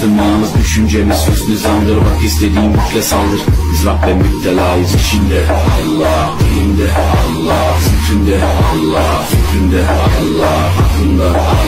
Müslümanız düşüncemiz hüsnü zandır. Bak istediğin mutle saldır. Biz Rabbe müptelayız içinde. Allah dilinde Allah Zikrinde Allah Fikrinde Allah Aklında Allah